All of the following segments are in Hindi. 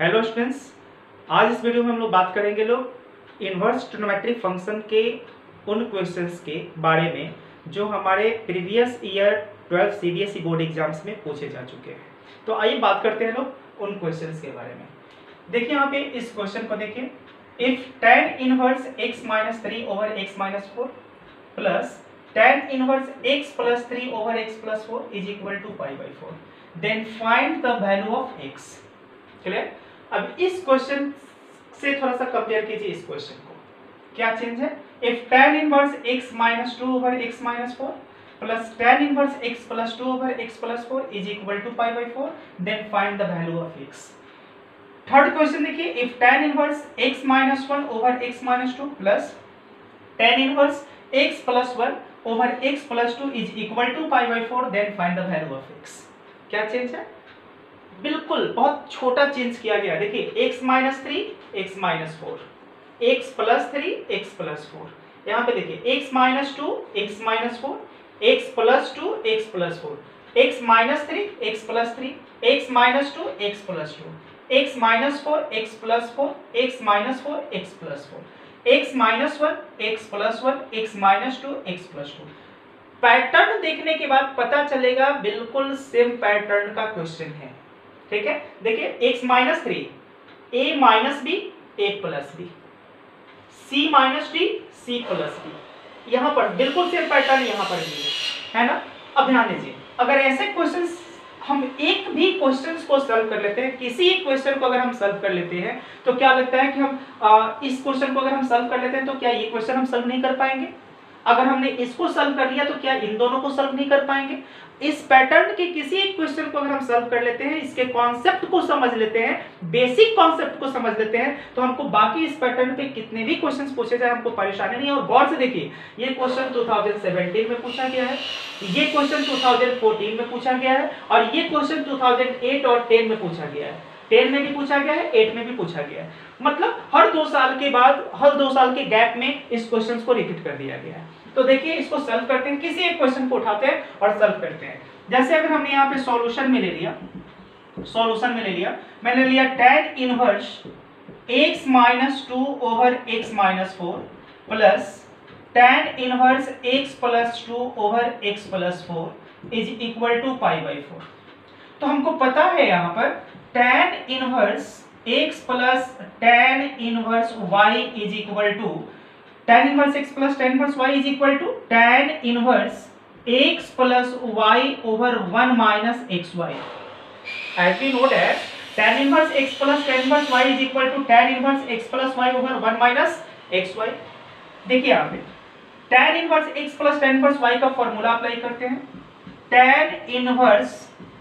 हेलो स्टूडेंट्स आज इस वीडियो में हम लोग बात करेंगे लोग इन्वर्स ट्रिग्नोमेट्रिक फ़ंक्शन के उन क्वेश्चंस के बारे में, जो हमारे previous year twelfth CBSE board exams में पूछे जा चुके हैं। तो आइए बात करते हैं लोग उन क्वेश्चंस के बारे में। देखिए यहाँ पे इस क्वेश्चन को देखिए। If tan inverse X minus three over X minus four plus tan inverse x X plus four is equal to pi by four then find the value of x. Clear अब इस क्वेश्चन से थोड़ा सा कंपेयर कीजिए इस क्वेश्चन को। क्या चेंज है? If tan inverse x minus two over x minus four plus tan inverse x plus two over x plus four is equal to pi by four then find the value of x third question देखिए if tan inverse x minus one over x minus two plus tan inverse x plus one over x plus two is equal to pi by four then find the value of x क्या चेंज है? बिल्कुल बहुत छोटा चेंज किया गया देखिए x minus three x minus four x plus three x plus four यहाँ पे देखिए x minus two x minus four x plus two x plus four x minus three x plus three x minus two x plus two x minus four x plus four x minus four x plus four x minus one x plus one x minus two x plus two pattern देखने के बाद पता चलेगा बिल्कुल सेम पैटर्न का क्वेश्चन है ठीक है? देखिए x minus three a minus b a plus b c minus d c plus d यहाँ पर बिल्कुल सेम पैटर्न यहाँ पर भी है है ना? अब ध्यान दीजिए अगर ऐसे क्वेश्चंस हम एक भी क्वेश्चंस को सॉल्व कर लेते हैं किसी एक क्वेश्चन को अगर हम सॉल्व कर लेते हैं तो क्या लगता है कि हम आ, इस क्वेश्चन को अगर हम सॉल्व कर लेते हैं तो क्या ये क्वेश्चन हम सॉल्व नहीं कर पाएँगे? अगर हमने इसको सॉल्व कर लिया तो क्या इन दोनों को सॉल्व नहीं कर पाएँगे? इस पैटर्न के किसी एक क्वेश्चन को अगर हम सॉल्व कर लेते हैं, इसके कॉन्सेप्ट को समझ लेते हैं बेसिक कॉन्सेप्ट को समझ लेते हैं तो हमको बाकी इस पैटर्न पे कितने भी क्वेश्चंस पूछे जाए, हमको परेशानी नहीं और गौर से देखिए, ये क्वेश्चन 2017 में पूछा गया है, ये क्वेश्चन 2014 में पूछा गया है, और ये क्वेश्चन 2008 और 10 में पूछा गया है। टेन में भी पूछा गया है एट में भी पूछा गया है। मतलब हर दो साल के बाद, हर दो साल के गैप में इस क्वेश्चन को रिपीट कर दिया गया है। तो देखिए, इसको सॉल्व करते हैं किसी एक क्वेश्चन को उठाते हैं और सॉल्व करते हैं। जैसे अगर हमने यहाँ पे सॉल्यूशन में ले लिया सॉल्यूशन में ले लिया, मैंने लिया tan inverse x minus two over x minus four plus tan inverse x plus two over x plus four is equal to pi by four तो हमको पता है यहाँ पर tan inverse x plus tan inverse y is equal to tan inverse x plus tan inverse y is equal to tan inverse x plus y over 1 minus xy. As we know that tan inverse x plus tan inverse y is equal to tan inverse x plus y over 1 minus xy. देखिए यहाँ tan inverse x plus tan inverse y का फॉर्मूला अप्लाई करते हैं tan inverse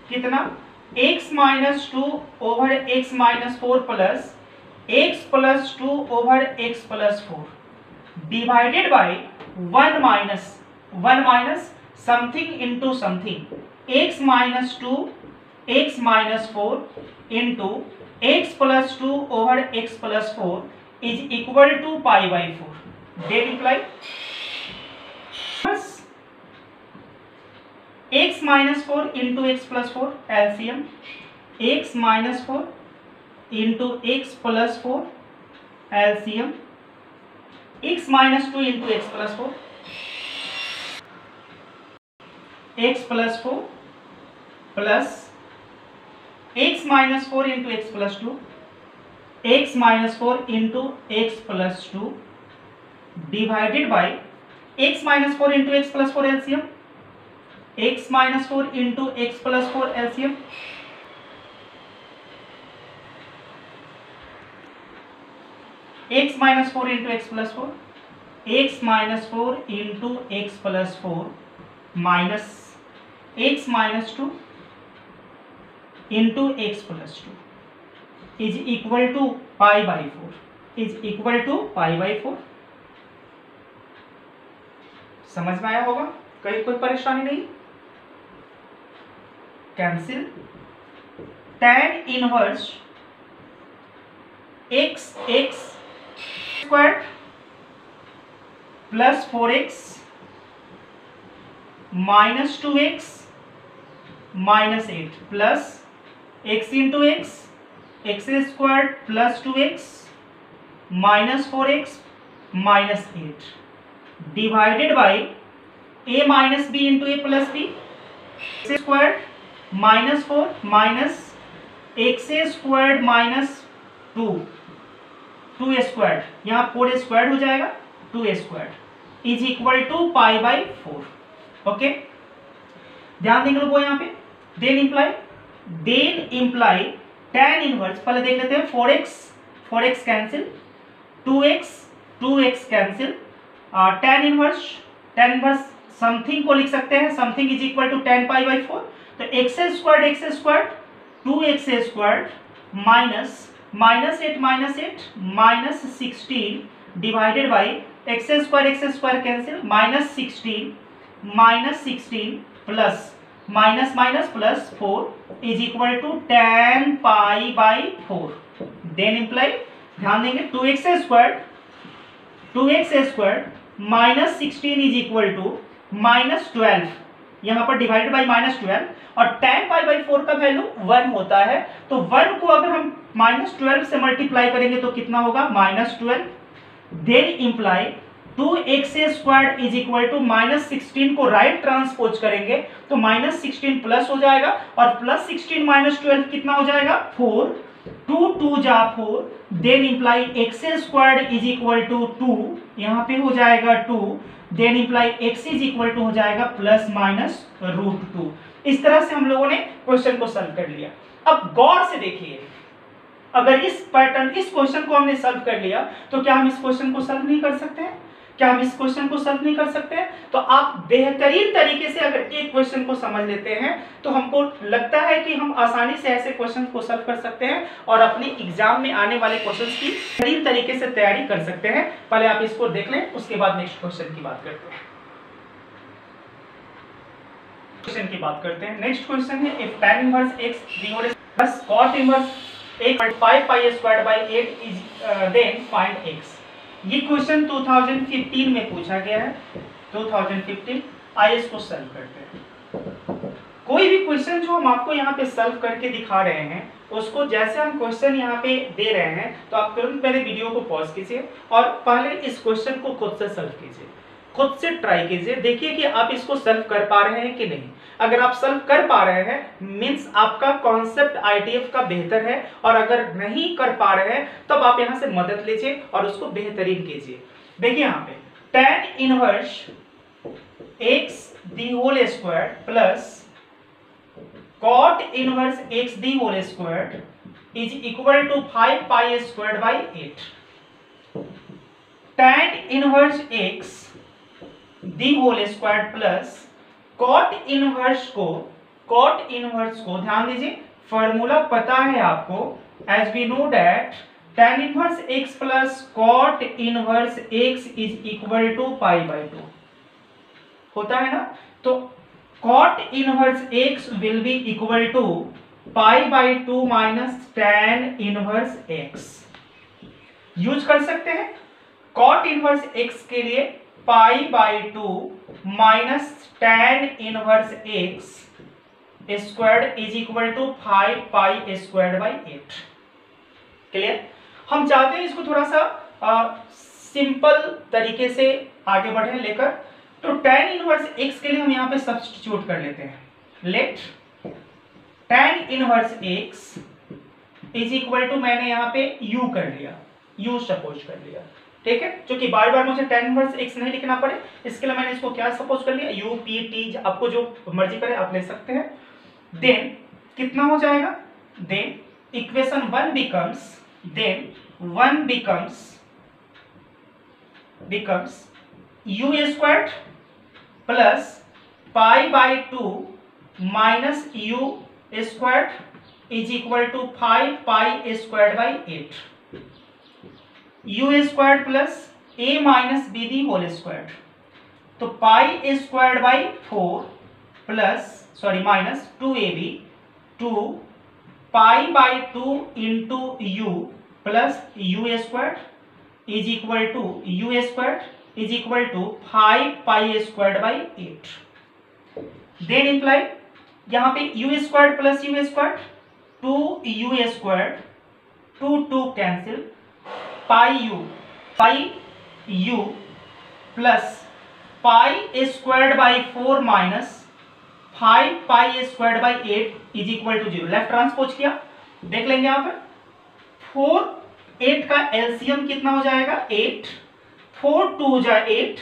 कितना x minus two over x minus four plus x plus two over x plus four divided by 1 minus 1 minus something into something x minus 2 x minus 4 into x plus 2 over x plus 4 is equal to pi by 4 they imply plus x minus four into x plus four LCM x minus four into x plus four LCM x minus two into x plus four x plus four plus x minus four into x plus two x minus four into x plus two divided by x minus four into x plus four LCM x minus four into x plus four LCM x minus four into x plus four x minus four into x plus four minus x minus two into x plus two is equal to pi by four is equal to pi by four समझ में आया होगा? कहीं कोई परेशानी नहीं? Cancel tan inverse x x square plus four x minus two x minus eight plus x into x x square plus two x minus four x minus eight divided by a minus b into a plus b x square minus four, minus x square minus two. Two square यहाँ फोर स्क्वायर हो जाएगा, two square is equal to pi by four. Okay? ध्यान देंगे लोगों यहाँ पे। Then imply then imply tan inverse पहले देख लेते हैं four x four x cancel two x two x cancel tan inverse tan inverse something को लिख सकते हैं something is equal to tan pi by four. तो x square x square two x square minus minus eight minus eight minus sixteen divided by x square x square cancel minus sixteen minus sixteen plus minus minus plus four is equal to tan pi by four then imply ध्यान देंगे two x square two x square minus sixteen is equal to minus twelve यहाँ पर डिवाइडेड बाई माइनस ट्वेल्व और टेन पाई बाई फोर का वैल्यू वन होता है। तो वन को अगर हम माइनस ट्वेल्व से मल्टीप्लाई करेंगे तो कितना होगा? Minus twelve then imply two x square is equal to minus sixteen को राइट ट्रांसपोज करेंगे तो माइनस सिक्सटीन प्लस हो जाएगा और प्लस सिक्सटीन माइनस ट्वेल्व कितना हो जाएगा? फोर टू टू जा four then imply x square is equal to two यहाँ पे हो जाएगा two then imply x is equal to हो जाएगा प्लस माइनस रूट टू इस तरह से हम लोगों ने क्वेश्चन को सॉल्व कर लिया। अब गौर से देखिए, अगर इस पैटर्न इस क्वेश्चन को हमने सॉल्व कर लिया तो क्या हम इस क्वेश्चन को सॉल्व नहीं कर सकते? हैं क्या हम इस क्वेश्चन को सॉल्व नहीं कर सकते? तो आप बेहतरीन तरीके से अगर एक क्वेश्चन को समझ लेते हैं तो हमको लगता है कि हम आसानी से ऐसे क्वेश्चन को सॉल्व कर सकते हैं और अपने एग्ज़ाम में आने वाले क्वेश्चन की बेहतरीन तरीके से तैयारी कर सकते हैं। पहले आप इसको देख लें, उसके बाद नेक्स्ट क्वेश्चन की बात करते हैं। क्वेश्चन की बात करते हैं। नेक्स्ट क्वेश्चन है if tan inverse x divided plus cot inverse 8.5 pi squared by 8 is then find x ये क्वेश्चन 2015 में पूछा गया है। 2015 आइए इसको सॉल्व करते हैं। कोई भी क्वेश्चन जो हम आपको यहाँ पे सॉल्व करके दिखा रहे हैं, उसको जैसे हम क्वेश्चन यहाँ पे दे रहे हैं तो आप तुरंत पहले वीडियो को पॉज कीजिए और पहले इस क्वेश्चन को खुद से सॉल्व कीजिए। खुद से ट्राई कीजिए। देखिए कि आप इसको सॉल्व कर पा रहे हैं कि नहीं। अगर आप सॉल्व कर पा रहे हैं मींस आपका कॉन्सेप्ट आईटीएफ का बेहतर है, और अगर नहीं कर पा रहे हैं, तब आप यहाँ से मदद लीजिए और उसको बेहतरीन कीजिए। देखिए यहाँ पे tan inverse x the whole square plus cot inverse x the whole square is equal to five pi square by eight tan inverse x the whole square plus cot inverse को, कॉट इनवर्स को, ध्यान दीजिए, फॉर्मूला पता है आपको as we know that tan inverse x plus cot inverse x is equal to pi by two होता है ना? तो cot inverse x will be equal to pi by two minus tan inverse x. Use कर सकते हैं? कॉट इनवर्स x के लिए pi by two minus tan inverse x square is equal to five pi square by eight. Clear? हम चाहते हैं इसको थोड़ा सा आ, सिंपल तरीके से आगे बढ़े लेकर। तो टेन इनवर्स एक्स के लिए हम यहाँ पे सब्सटीट्यूट कर लेते हैं। Let tan inverse x is equal to मैंने यहाँ पे यू कर लिया। यू सपोज़ कर लिया। ठीक है? क्योंकि बार बार मुझे टेन इनवर्स एक्स नहीं लिखना पड़े, इसके लिए मैंने इसको क्या सपोज़ कर लिया? यू पी टी आपको जो मर्ज़ी करे, आप ले सकते हैं। देन कितना हो जाएगा? Then equation one becomes then one becomes becomes u square plus pi by two minus u square is equal to five pi square by eight u square plus a minus b the whole square तो pi square by four plus sorry minus two a b two pi by two into u plus u square is equal to u square is equal to five pi square by eight then imply यहाँ पे u square plus u square two u square two two cancel pi u pi u plus pi squared by four minus five pi squared by eight is equal to zero left transpose किया। देख लेंगे यहाँ पर। फोर एट का एलसीएम कितना हो जाएगा? एट फोर टू जा eight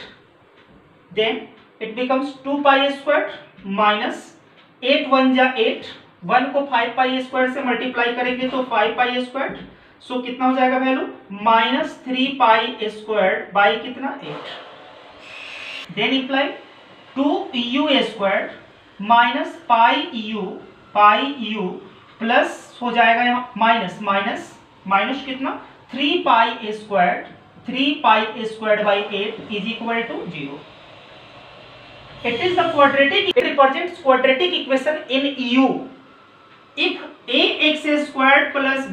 then it becomes two pi square minus eight one जा एट वन को फाइव पाई स्क्वायर से मल्टीप्लाई करेंगे तो फाइव पाई स्क्वायर सो कितना हो जाएगा value minus three pi square by कितना? Eight then imply two u square minus pi u pi u plus हो जाएगा यहाँ माइनस माइनस माइनस कितना? Three pi square three pi square by eight is equal to zero it is the quadratic, it represents quadratic equation in u. If ax squared plus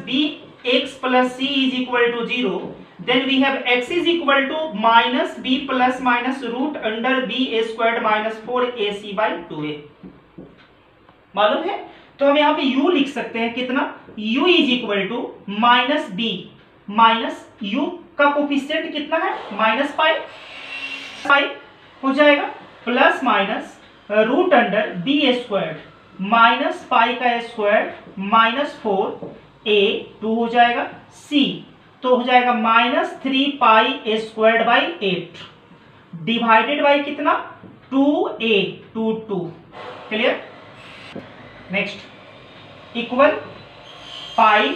bx plus c is equal to 0 then we have x is equal to minus b plus minus root under b a squared minus 4ac by 2a मालूम है? तो हम यहाँ पे u लिख सकते हैं कितना? U is equal to minus b minus u का कोफिशियंट कितना है? माइनस फाइव फाइव हो जाएगा plus minus root under b square minus five का square minus four a two हो जाएगा सी तो हो जाएगा minus three pi a square by eight divided by कितना? Two a two two clear next equal pi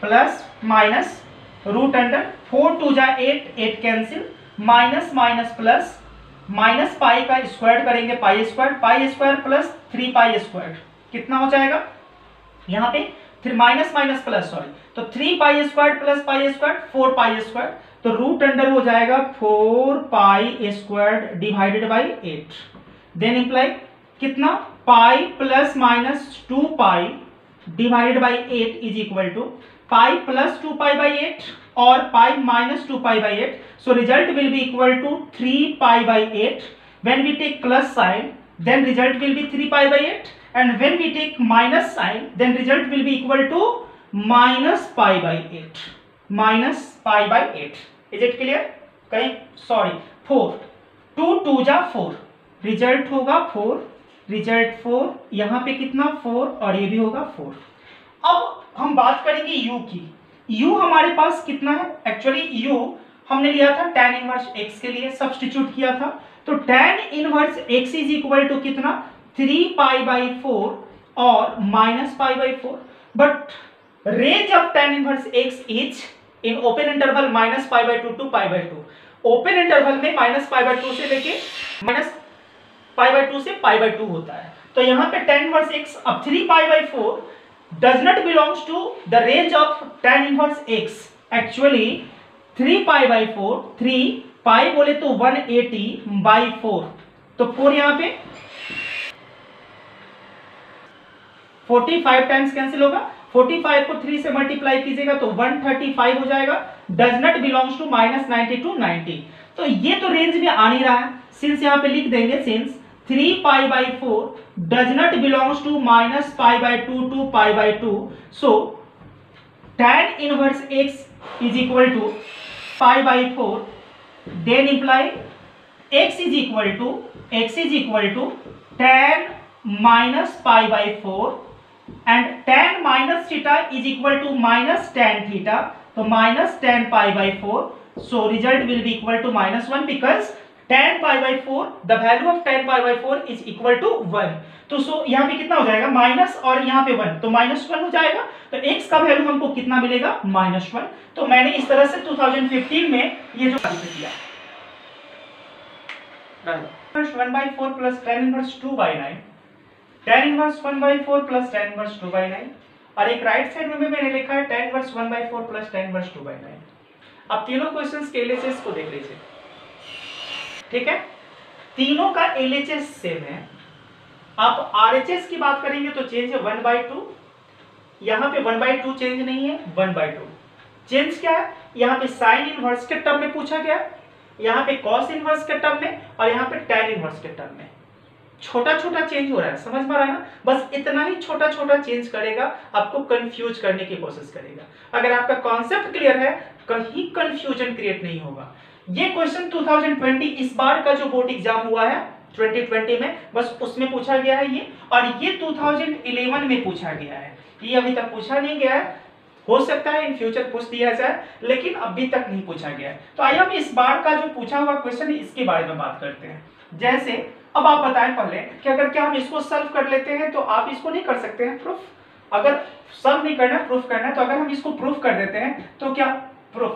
plus minus root under four two जा eight eight cancel minus minus plus minus pi का स्क्वायर करेंगे pi square pi square plus three pi square कितना हो जाएगा? यहाँ पे three minus minus plus sorry तो three pi square plus pi square four pi square तो रूट अंडर हो जाएगा four pi square divided by eight then imply कितना pi plus minus two pi divided by eight is equal to pi plus two pi by eight or pi minus 2 pi by 8. So result will be equal to 3 pi by 8. When we take plus sign, then result will be 3 pi by 8. And when we take minus sign, then result will be equal to minus pi by 8. Minus pi by 8. Is it clear? कहीं सॉरी फोर टू टू जा फोर रिज़ल्ट होगा फोर रिज़ल्ट फोर यहाँ पे कितना फोर और ये भी होगा फोर अब हम बात करेंगे यू की. u हमारे पास कितना है? एक्चुअली u हमने लिया था tan इनवर्स x के लिए सब्सटीट्यूट किया था. तो tan inverse x is equal to कितना? थ्री पाई बाई फोर और minus pi by four but range of tan inverse x is in open interval minus pi by two to pi by two open interval में माइनस पाई बाई टू से लेके माइनस पाई बाई टू से पाई बाई टू होता है। तो यहाँ पे tan इनवर्स x अब three pi by four does not belongs to the range of tan inverse x. Actually 3 pi by 4 3 pi बोले तो 180 by 4 तो 4 यहाँ पे 45 टाइम्स कैंसिल होगा। 45 को थ्री से मल्टीप्लाई कीजिएगा तो 135 हो जाएगा। Does not belongs to minus ninety to तो ये तो रेंज में आ नहीं रहा है। सिंस यहाँ पे लिख देंगे since 3 pi by four does not belongs to minus pi by two to pi by two so tan inverse x is equal to pi by four then imply x is equal to x is equal to tan minus pi by four and tan minus theta is equal to minus tan theta so minus tan pi by 4 so result will be equal to minus 1 because tan pi by 4 the value of tan pi by 4 is equal to 1 तो सो यहाँ पे कितना हो जाएगा माइनस और यहाँ पे वन तो माइनस वन हो जाएगा तो x का वैल्यू हमको कितना मिलेगा माइनस वन तो मैंने इस तरह से 2015 में ये जो किया one by four plus tan inverse two by nine tan inverse one by four plus tan inverse two by nine और एक राइट साइड में भी मैंने लिखा है tan inverse one by four plus tan inverse two by nine अब तीनों क्वेश्चंस के एलएचएस को देख लीजिए। ठीक है? तीनों का एलएचएस सेम है। आप आरएचएस की बात करेंगे तो चेंज है वन बाई टू यहाँ पे वन बाई टू चेंज नहीं है वन बाई टू चेंज क्या है? यहाँ पे साइन इनवर्स के टर्म में पूछा गया। यहाँ पे कॉस इनवर्स के टर्म में और यहाँ पे टैन इनवर्स के टर्म में। छोटा छोटा चेंज हो रहा है, समझ में रहा है ना? बस इतना ही छोटा छोटा चेंज करेगा, आपको कंफ्यूज करने की कोशिश करेगा। अगर आपका कॉन्सेप्ट क्लियर है, कहीं कंफ्यूजन क्रिएट नहीं होगा। ये क्वेश्चन 2020 इस बार का जो बोर्ड एग्ज़ाम हुआ है 2020 में, बस उसमें पूछा गया है ये, और ये 2011 में पूछा गया है। ये अभी तक पूछा नहीं गया है। हो सकता है इन फ्यूचर पूछ दिया जाए, लेकिन अभी तक नहीं पूछा गया है। तो आइए हम इस बार का जो पूछा हुआ क्वेश्चन है, इसके बारे में बात करते हैं। जैसे अब आप बताएँ पहले कि अगर क्या हम इसको सॉल्व कर लेते हैं तो आप इसको नहीं कर सकते हैं प्रूफ अगर सॉल्व नहीं करना प्रूफ करना है तो अगर हम इसको प्रूफ कर देते हैं तो क्या? प्रूफ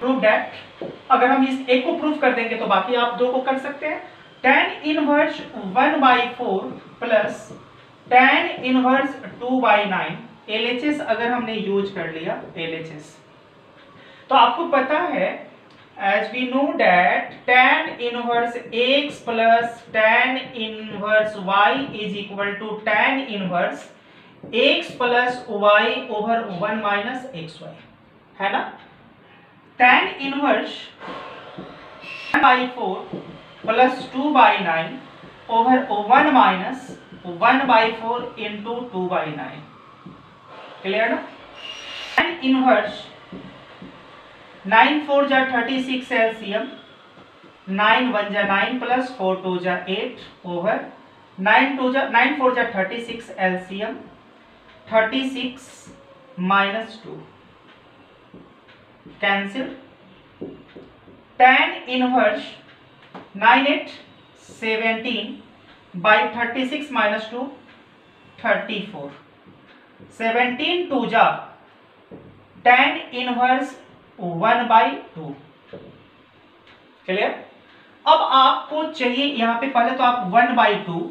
प्रूफ डेट अगर हम इस एक को प्रूफ कर देंगे तो बाकी आप दो को कर सकते हैं। Tan inverse one by four plus tan inverse two by nine L अगर हमने यूज़ कर लिया एलएचएस तो आपको पता है as we know that tan inverse x plus tan inverse y is equal to tan inverse x plus y over 1 minus xy है ना tan inverse by 4 plus 2 by 9 over 1 minus 1 by 4 into 2 by 9 clear ना tan inverse नाइन फोर जा thirty six LCM nine one जा नाइन प्लस फोर टू जा एट ओवर नाइन टू जा, नाइन फोर जा thirty six LCM thirty six minus two cancel tan inverse nine eight seventeen by thirty six minus two thirty four seventeen two जा. Tan inverse one by two clear अब आपको चाहिए यहाँ पे पहले तो आप one by two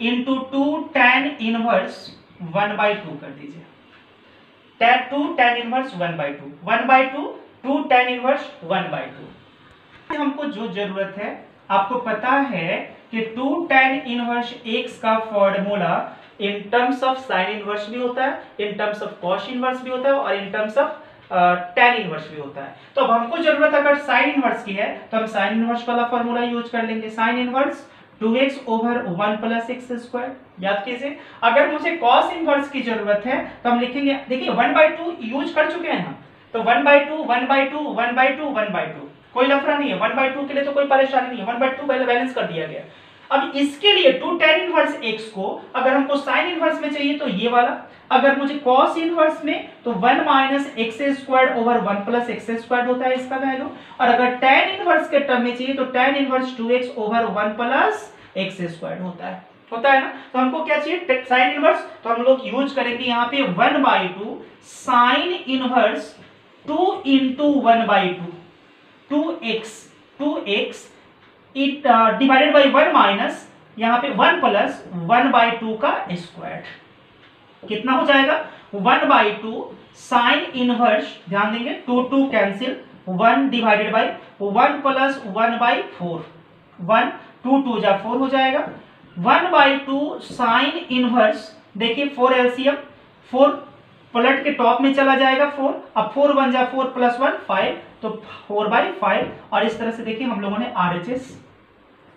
into two tan inverse one by two कर दीजिए। Tan two tan inverse one by two one by two two tan inverse one by two हमको जो ज़रूरत है, आपको पता है कि टू टेन इनवर्स एक्स का formula in terms of sine inverse भी होता है in terms of cos inverse भी होता है और in terms of tan inverse भी होता है। तो अब हमको ज़रूरत अगर साइन इनवर्स की है तो हम साइन इनवर्स वाला फॉर्मूला यूज़ कर लेंगे। Sine inverse two x over one plus x square याद कीजिए। अगर मुझे कॉस इनवर्स की ज़रूरत है तो हम लिखेंगे, देखिए वन बाई टू यूज़ कर चुके हैं हम। तो one by two one by two one by two one by two कोई लफड़ा नहीं है। वन बाई टू के लिए तो कोई परेशानी नहीं है। वन बाई टू पहले बैलेंस कर दिया गया। अब इसके लिए टू टेन इनवर्स एक्स को अगर हमको साइन इनवर्स में चाहिए तो ये वाला, अगर मुझे कॉस इनवर्स में तो one minus x square over one plus x square होता है इसका वैल्यू और अगर टेन इनवर्स के टर्म में चाहिए तो tan inverse two x over one plus x square होता है। होता है ना? तो हमको क्या चाहिए? साइन इनवर्स तो हम लोग यूज़ करेंगे यहाँ पे one by two sine inverse two into one by two two x two x it divided by one minus यहाँ पे one plus one by two का स्क्वायर कितना हो जाएगा? One by two sine inverse ध्यान देंगे two two cancel one divided by one plus one by four one two two जा फोर हो जाएगा. One by two sine inverse देखिए फोर एलसीएम फोर पलट के टॉप में चला जाएगा फोर अब फोर वन जा फोर प्लस वन फाइव तो फोर बाई फाइव और इस तरह से देखिए हम लोगों ने आर एच एस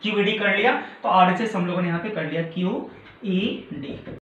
क्यूईडी कर लिया तो आर एच एस हम लोगों ने यहाँ पे कर लिया क्यू ई डी